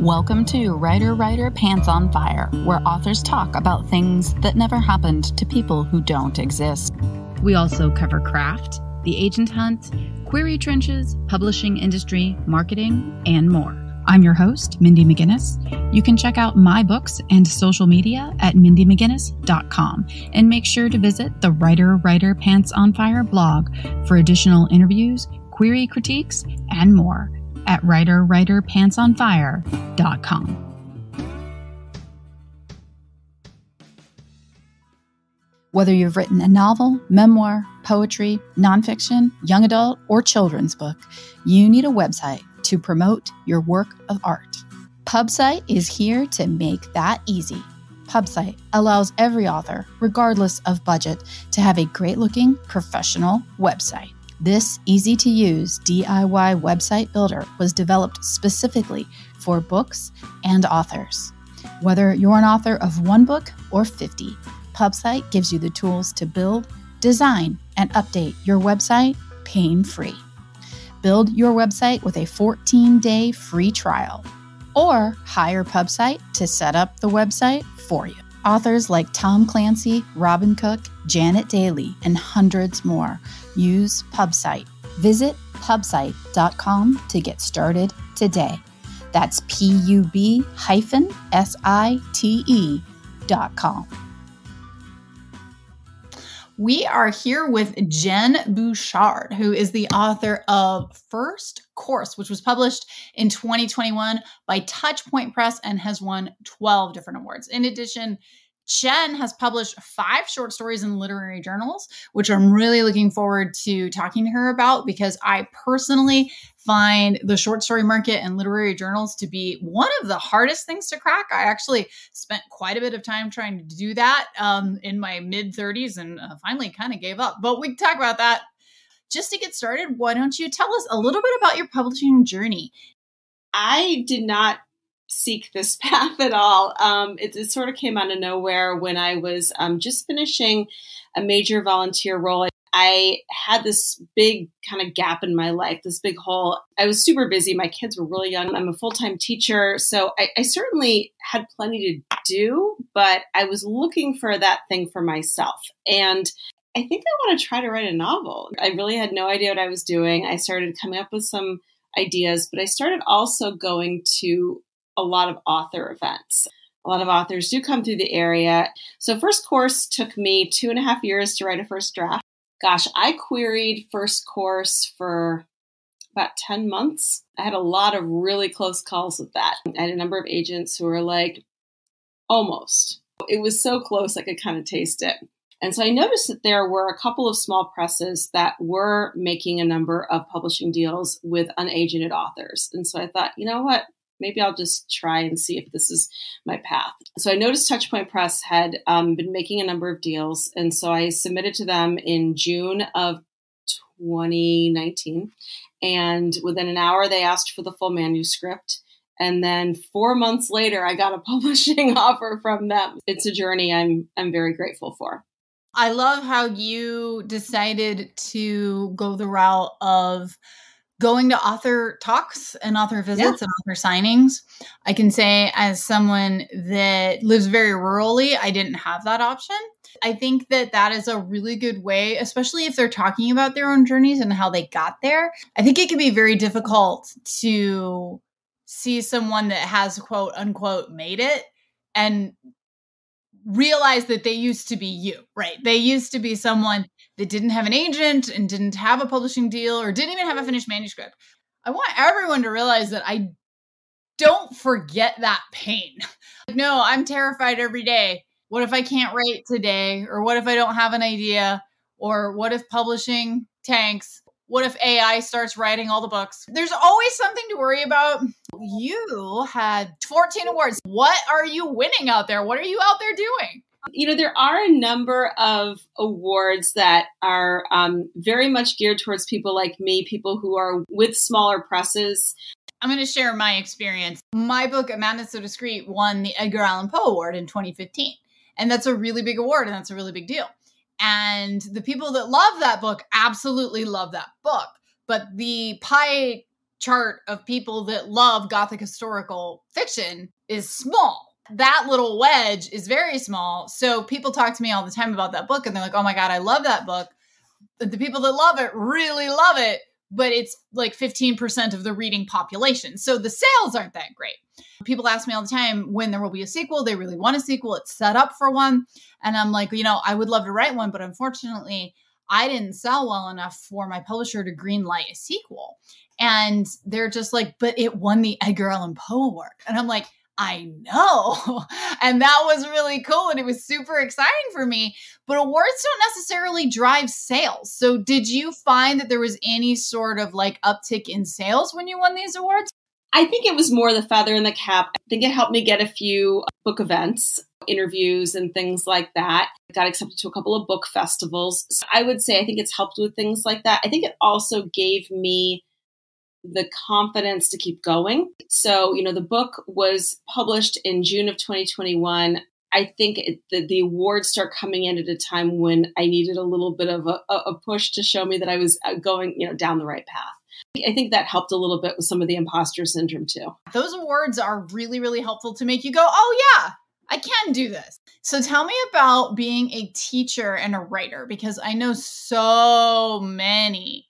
Welcome to Writer Writer Pants on Fire, where authors talk about things that never happened to people who don't exist. We also cover craft, the agent hunt, query trenches, publishing industry, marketing, and more. I'm your host, Mindy McGinnis. You can check out my books and social media at mindymcginnis.com and make sure to visit the Writer Writer Pants on Fire blog for additional interviews, query critiques, and more at writerwriterpantsonfire.com. Whether you've written a novel, memoir, poetry, nonfiction, young adult, or children's book, you need a website to promote your work of art. Pubsite is here to make that easy. Pubsite allows every author, regardless of budget, to have a great looking, professional website. This easy to use DIY website builder was developed specifically for books and authors. Whether you're an author of one book or 50, PubSite gives you the tools to build, design, and update your website pain free. Build your website with a 14 day free trial, or hire PubSite to set up the website for you. Authors like Tom Clancy, Robin Cook, Janet Dailey, and hundreds more use PubSite. Visit pubsite.com to get started today. That's P U B hyphen S I T E dot com. We are here with Jenn Bouchard, who is the author of First Course, which was published in 2021 by Touchpoint Press and has won 12 different awards. In addition, Jenn has published five short stories in literary journals, which I'm really looking forward to talking to her about because I personally find the short story market and literary journals to be one of the hardest things to crack. I actually spent quite a bit of time trying to do that um, in my mid 30s and uh, finally kind of gave up. But we talk about that. Just to get started, why don't you tell us a little bit about your publishing journey? I did not seek this path at all. Um, it, it, sort of came out of nowhere when I was um, just finishing a major volunteer role. I had this big kind of gap in my life, this big hole. I was super busy. My kids were really young. I'm a full time teacher. So I, I certainly had plenty to do, but I was looking for that thing for myself. And I think I want to try to write a novel. I really had no idea what I was doing. I started coming up with some ideas, but I started also going to a lot of author events. A lot of authors do come through the area. So, first course took me two and a half years to write a first draft. Gosh, I queried first course for about 10 months. I had a lot of really close calls with that. I had a number of agents who were like, almost. It was so close, I could kind of taste it. And so I noticed that there were a couple of small presses that were making a number of publishing deals with unagented authors. And so I thought, you know what? Maybe I'll just try and see if this is my path. So I noticed Touchpoint Press had um, been making a number of deals, and so I submitted to them in June of 2019. And within an hour, they asked for the full manuscript. And then four months later, I got a publishing offer from them. It's a journey I'm I'm very grateful for. I love how you decided to go the route of going to author talks and author visits yeah. and author signings. I can say, as someone that lives very rurally, I didn't have that option. I think that that is a really good way, especially if they're talking about their own journeys and how they got there. I think it can be very difficult to see someone that has quote unquote made it and realize that they used to be you, right? They used to be someone that didn't have an agent and didn't have a publishing deal or didn't even have a finished manuscript. I want everyone to realize that I don't forget that pain. no, I'm terrified every day. What if I can't write today? Or what if I don't have an idea? Or what if publishing tanks? What if AI starts writing all the books? There's always something to worry about. You had 14 awards. What are you winning out there? What are you out there doing? You know, there are a number of awards that are um, very much geared towards people like me, people who are with smaller presses. I'm going to share my experience. My book, A Madness So Discreet, won the Edgar Allan Poe Award in 2015. And that's a really big award and that's a really big deal. And the people that love that book absolutely love that book. But the pie chart of people that love Gothic historical fiction is small. That little wedge is very small. So people talk to me all the time about that book and they're like, oh my God, I love that book. The people that love it really love it, but it's like 15% of the reading population. So the sales aren't that great. People ask me all the time when there will be a sequel. They really want a sequel. It's set up for one. And I'm like, you know, I would love to write one, but unfortunately, I didn't sell well enough for my publisher to greenlight a sequel. And they're just like, but it won the Edgar Allan Poe Award. And I'm like, I know. And that was really cool. And it was super exciting for me. But awards don't necessarily drive sales. So, did you find that there was any sort of like uptick in sales when you won these awards? I think it was more the feather in the cap. I think it helped me get a few book events, interviews, and things like that. I got accepted to a couple of book festivals. So I would say I think it's helped with things like that. I think it also gave me the confidence to keep going. So, you know, the book was published in June of 2021. I think it, the, the awards start coming in at a time when I needed a little bit of a, a push to show me that I was uh, going, you know, down the right path. I think that helped a little bit with some of the imposter syndrome too. Those awards are really, really helpful to make you go, oh, yeah, I can do this. So tell me about being a teacher and a writer because I know so many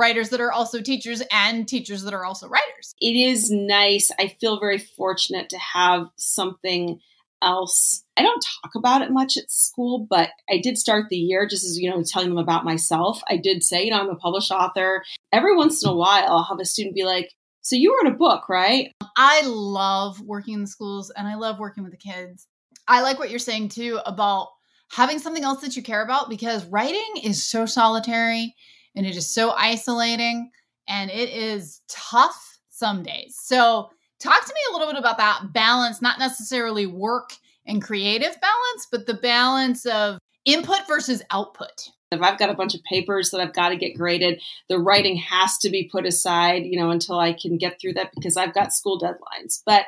writers that are also teachers and teachers that are also writers. It is nice. I feel very fortunate to have something else. I don't talk about it much at school, but I did start the year just as, you know, telling them about myself. I did say, you know, I'm a published author. Every once in a while, I'll have a student be like, so you wrote a book, right? I love working in the schools and I love working with the kids. I like what you're saying too about having something else that you care about because writing is so solitary and it is so isolating and it is tough some days. So, talk to me a little bit about that balance, not necessarily work and creative balance, but the balance of input versus output. If I've got a bunch of papers that I've got to get graded, the writing has to be put aside, you know, until I can get through that because I've got school deadlines. But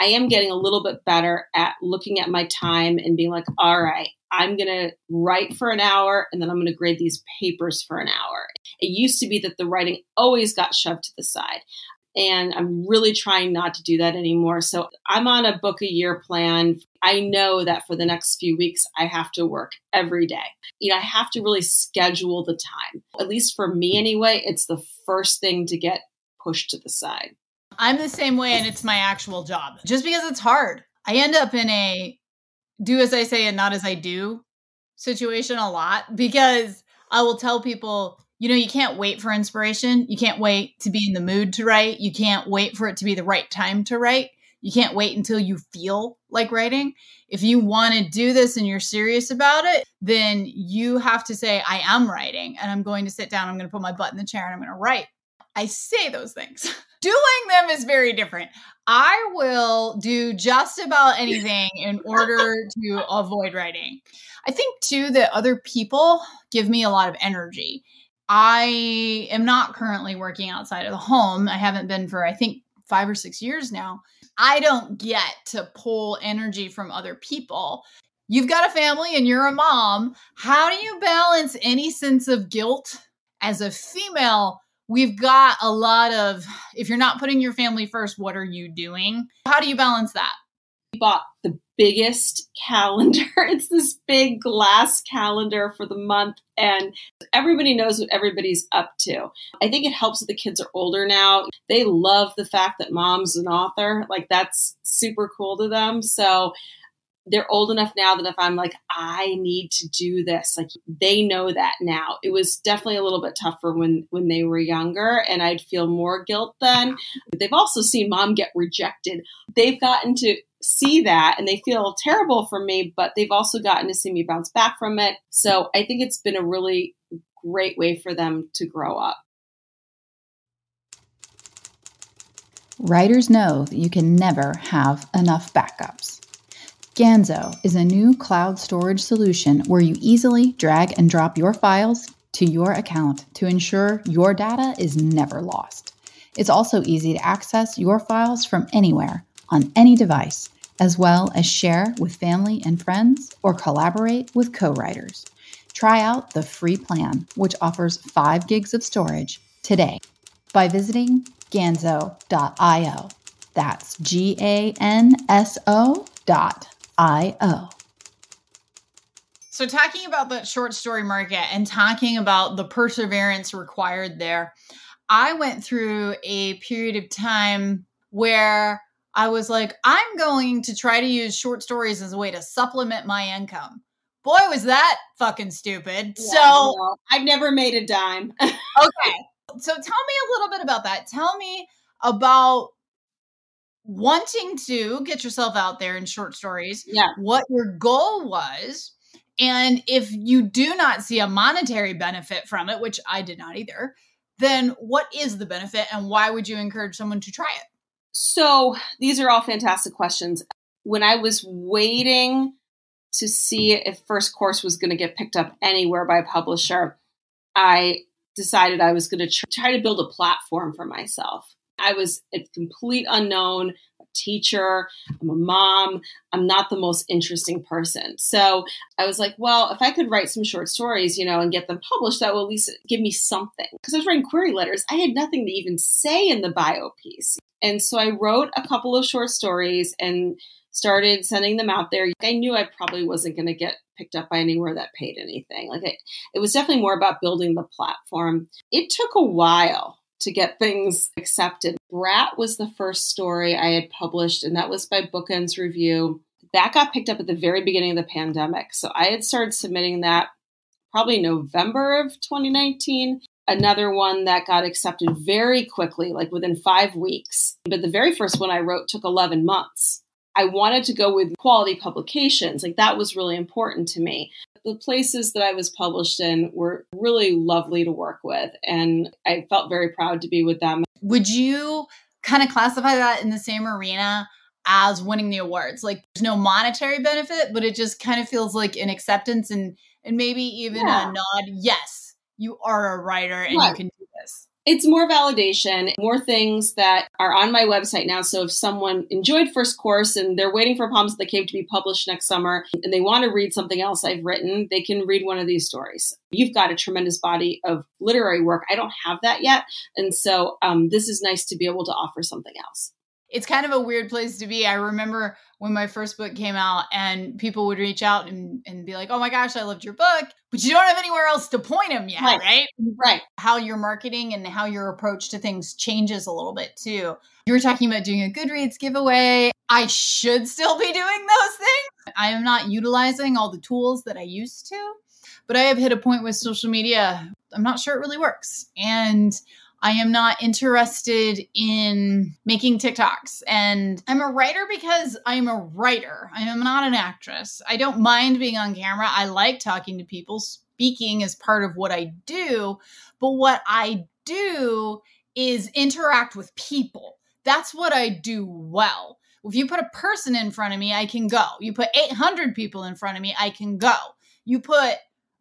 I am getting a little bit better at looking at my time and being like, all right, I'm going to write for an hour and then I'm going to grade these papers for an hour. It used to be that the writing always got shoved to the side. And I'm really trying not to do that anymore. So I'm on a book a year plan. I know that for the next few weeks, I have to work every day. You know, I have to really schedule the time. At least for me anyway, it's the first thing to get pushed to the side. I'm the same way, and it's my actual job. Just because it's hard, I end up in a do as I say and not as I do situation a lot because I will tell people, you know, you can't wait for inspiration. You can't wait to be in the mood to write. You can't wait for it to be the right time to write. You can't wait until you feel like writing. If you want to do this and you're serious about it, then you have to say, I am writing and I'm going to sit down. I'm going to put my butt in the chair and I'm going to write. I say those things. Doing them is very different. I will do just about anything in order to avoid writing. I think too that other people give me a lot of energy. I am not currently working outside of the home. I haven't been for, I think, five or six years now. I don't get to pull energy from other people. You've got a family and you're a mom. How do you balance any sense of guilt as a female? We've got a lot of, if you're not putting your family first, what are you doing? How do you balance that? Bought the biggest calendar. It's this big glass calendar for the month, and everybody knows what everybody's up to. I think it helps that the kids are older now. They love the fact that mom's an author. Like, that's super cool to them. So, they're old enough now that if I'm like, I need to do this, like they know that now. It was definitely a little bit tougher when when they were younger, and I'd feel more guilt then. They've also seen mom get rejected. They've gotten to see that and they feel terrible for me, but they've also gotten to see me bounce back from it. So I think it's been a really great way for them to grow up. Writers know that you can never have enough backups. Ganso is a new cloud storage solution where you easily drag and drop your files to your account to ensure your data is never lost. It's also easy to access your files from anywhere on any device, as well as share with family and friends or collaborate with co writers. Try out the free plan, which offers 5 gigs of storage today by visiting ganso.io. That's G A N S O dot I O. So, talking about the short story market and talking about the perseverance required there, I went through a period of time where I was like, I'm going to try to use short stories as a way to supplement my income. Boy, was that fucking stupid. Yeah, so, no, I've never made a dime. okay. So, tell me a little bit about that. Tell me about wanting to get yourself out there in short stories. Yeah. What your goal was. And if you do not see a monetary benefit from it, which I did not either, then what is the benefit and why would you encourage someone to try it? So, these are all fantastic questions. When I was waiting to see if First Course was going to get picked up anywhere by a publisher, I decided I was going to try to build a platform for myself. I was a complete unknown a teacher, I'm a mom, I'm not the most interesting person. So I was like, well, if I could write some short stories, you know, and get them published, that will at least give me something. Because I was writing query letters, I had nothing to even say in the bio piece. And so I wrote a couple of short stories and started sending them out there. I knew I probably wasn't going to get picked up by anywhere that paid anything. Like it, it was definitely more about building the platform. It took a while to get things accepted. Brat was the first story I had published, and that was by Bookends Review. That got picked up at the very beginning of the pandemic. So I had started submitting that probably November of 2019. Another one that got accepted very quickly, like within five weeks. But the very first one I wrote took 11 months. I wanted to go with quality publications. Like that was really important to me the places that I was published in were really lovely to work with, and I felt very proud to be with them. Would you kind of classify that in the same arena as winning the awards? Like, there's no monetary benefit, but it just kind of feels like an acceptance and and maybe even yeah. a nod. Yes, you are a writer and right. you can do this it's more validation, more things that are on my website now. So if someone enjoyed First Course and they're waiting for Palms of the Cave to be published next summer and they want to read something else I've written, they can read one of these stories. You've got a tremendous body of literary work. I don't have that yet. And so um, this is nice to be able to offer something else it's kind of a weird place to be. I remember when my first book came out and people would reach out and, and be like, oh my gosh, I loved your book, but you don't have anywhere else to point them yet, right? Right. right. How your marketing and how your approach to things changes a little bit too. You were talking about doing a Goodreads giveaway. I should still be doing those things. I am not utilizing all the tools that I used to, but I have hit a point with social media. I'm not sure it really works. And I am not interested in making TikToks. And I'm a writer because I'm a writer. I am not an actress. I don't mind being on camera. I like talking to people. Speaking is part of what I do. But what I do is interact with people. That's what I do well. If you put a person in front of me, I can go. You put 800 people in front of me, I can go. You put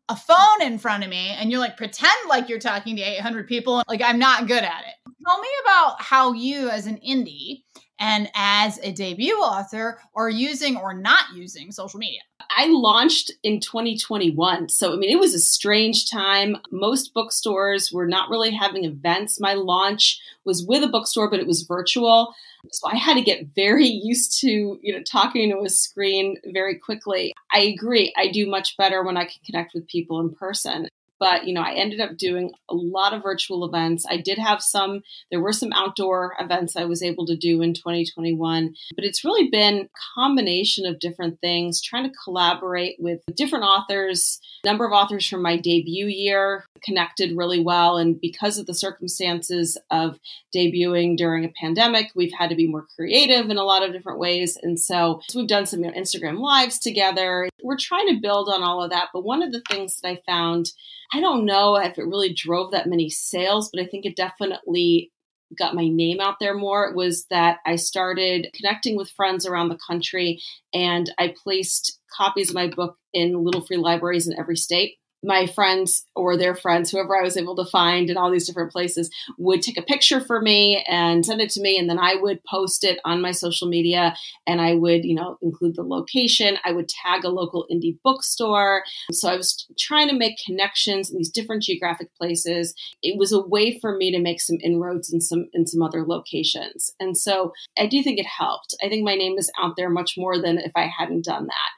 a phone in front of me and you're like pretend like you're talking to 800 people like i'm not good at it. Tell me about how you as an indie and as a debut author are using or not using social media I launched in 2021. So, I mean, it was a strange time. Most bookstores were not really having events. My launch was with a bookstore, but it was virtual. So I had to get very used to, you know, talking to a screen very quickly. I agree. I do much better when I can connect with people in person but you know i ended up doing a lot of virtual events. I did have some there were some outdoor events i was able to do in 2021 but it's really been a combination of different things trying to collaborate with different authors number of authors from my debut year connected really well and because of the circumstances of debuting during a pandemic we've had to be more creative in a lot of different ways and so, so we've done some instagram lives together. We're trying to build on all of that but one of the things that i found I don't know if it really drove that many sales, but I think it definitely got my name out there more it was that I started connecting with friends around the country and I placed copies of my book in little free libraries in every state. My friends or their friends, whoever I was able to find in all these different places, would take a picture for me and send it to me. And then I would post it on my social media and I would, you know, include the location. I would tag a local indie bookstore. So I was trying to make connections in these different geographic places. It was a way for me to make some inroads in some in some other locations. And so I do think it helped. I think my name is out there much more than if I hadn't done that.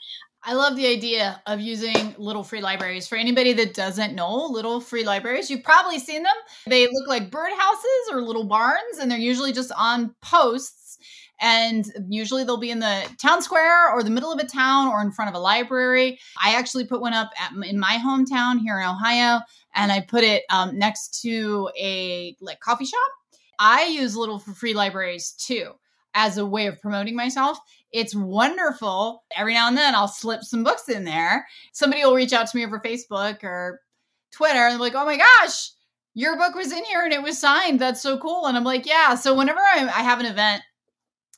I love the idea of using little free libraries. For anybody that doesn't know little free libraries, you've probably seen them. They look like birdhouses or little barns, and they're usually just on posts. And usually they'll be in the town square or the middle of a town or in front of a library. I actually put one up at, in my hometown here in Ohio, and I put it um, next to a like coffee shop. I use little free libraries too as a way of promoting myself. It's wonderful. Every now and then I'll slip some books in there. Somebody will reach out to me over Facebook or Twitter and like, oh my gosh, your book was in here and it was signed. That's so cool. And I'm like, yeah. So whenever I, I have an event,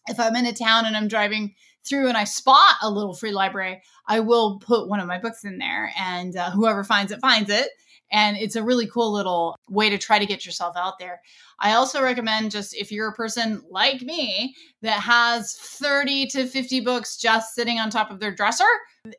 if I'm in a town and I'm driving through and I spot a little free library, I will put one of my books in there and uh, whoever finds it finds it. And it's a really cool little way to try to get yourself out there. I also recommend just if you're a person like me that has 30 to 50 books just sitting on top of their dresser,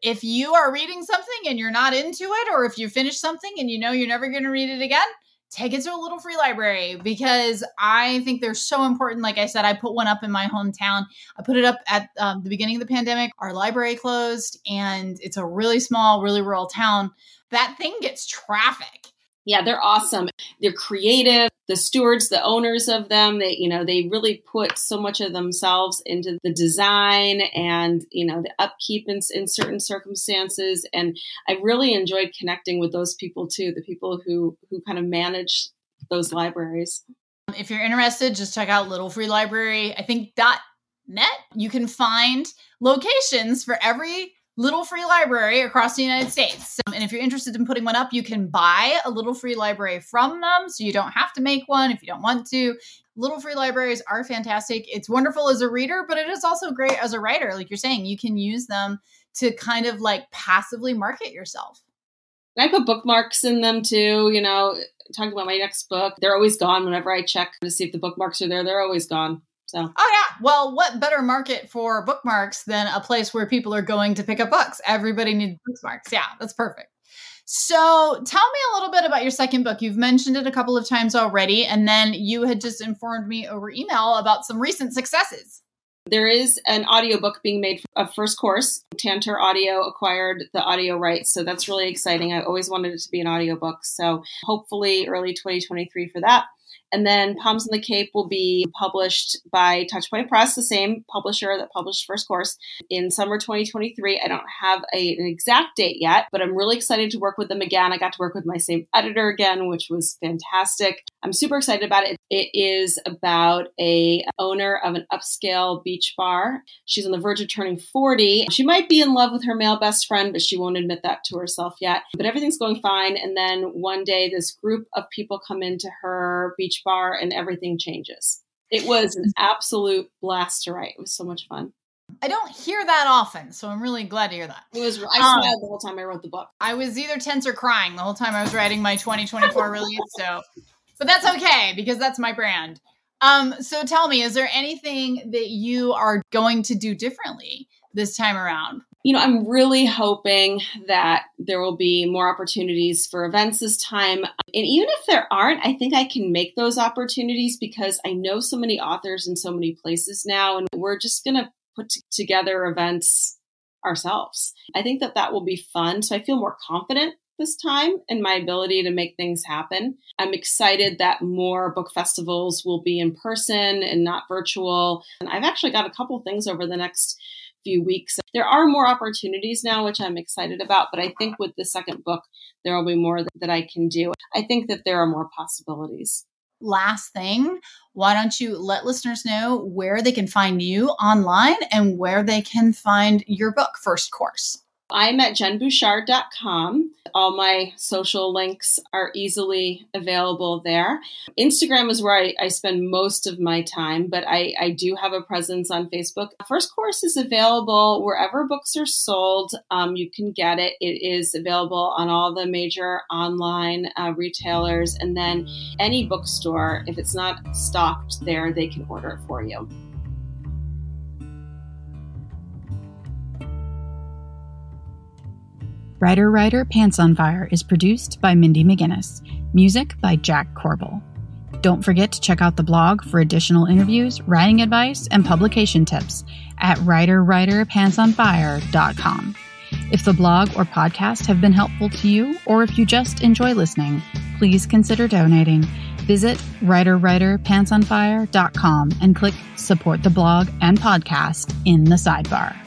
if you are reading something and you're not into it, or if you finish something and you know you're never going to read it again, take it to a little free library because I think they're so important. Like I said, I put one up in my hometown. I put it up at um, the beginning of the pandemic. Our library closed, and it's a really small, really rural town that thing gets traffic. Yeah, they're awesome. They're creative. The stewards, the owners of them, they, you know, they really put so much of themselves into the design and, you know, the upkeep in, in certain circumstances. And I really enjoyed connecting with those people too, the people who, who kind of manage those libraries. Um, if you're interested, just check out Little Free Library. I think dot net. You can find locations for every little free library across the United States. and if you're interested in putting one up, you can buy a little free library from them. So you don't have to make one if you don't want to. Little free libraries are fantastic. It's wonderful as a reader, but it is also great as a writer. Like you're saying, you can use them to kind of like passively market yourself. I put bookmarks in them too, you know, talking about my next book. They're always gone whenever I check to see if the bookmarks are there. They're always gone. So. Oh yeah. Well, what better market for bookmarks than a place where people are going to pick up books? Everybody needs bookmarks. Yeah, that's perfect. So, tell me a little bit about your second book. You've mentioned it a couple of times already, and then you had just informed me over email about some recent successes. There is an audiobook being made of First Course. Tantor Audio acquired the audio rights, so that's really exciting. I always wanted it to be an audiobook, so hopefully early 2023 for that. And then Palms in the Cape will be published by Touchpoint Press, the same publisher that published First Course, in summer 2023. I don't have a, an exact date yet, but I'm really excited to work with them again. I got to work with my same editor again, which was fantastic. I'm super excited about it. It is about a owner of an upscale beach bar. She's on the verge of turning 40. She might be in love with her male best friend, but she won't admit that to herself yet. But everything's going fine. And then one day, this group of people come into her beach bar and everything changes. It was an absolute blast to write. It was so much fun. I don't hear that often, so I'm really glad to hear that. It was I um, smiled the whole time I wrote the book. I was either tense or crying the whole time I was writing my 2024 release. So, but that's okay because that's my brand. Um, so tell me, is there anything that you are going to do differently this time around? You know, I'm really hoping that there will be more opportunities for events this time. And even if there aren't, I think I can make those opportunities because I know so many authors in so many places now, and we're just going to put together events ourselves. I think that that will be fun. So I feel more confident this time in my ability to make things happen. I'm excited that more book festivals will be in person and not virtual. And I've actually got a couple things over the next few weeks. There are more opportunities now, which I'm excited about, but I think with the second book, there will be more that, I can do. I think that there are more possibilities. Last thing, why don't you let listeners know where they can find you online and where they can find your book, First Course? I'm at jennbouchard.com. All my social links are easily available there. Instagram is where I, I spend most of my time, but I, I, do have a presence on Facebook. First Course is available wherever books are sold. Um, you can get it. It is available on all the major online uh, retailers, and then any bookstore, if it's not stocked there, they can order it for you. Writer Writer Pants on Fire is produced by Mindy McGinnis. Music by Jack Corbel. Don't forget to check out the blog for additional interviews, writing advice, and publication tips at writerwriterpantsonfire.com. If the blog or podcast have been helpful to you, or if you just enjoy listening, please consider donating. Visit writerwriterpantsonfire.com and click support the blog and podcast in the sidebar.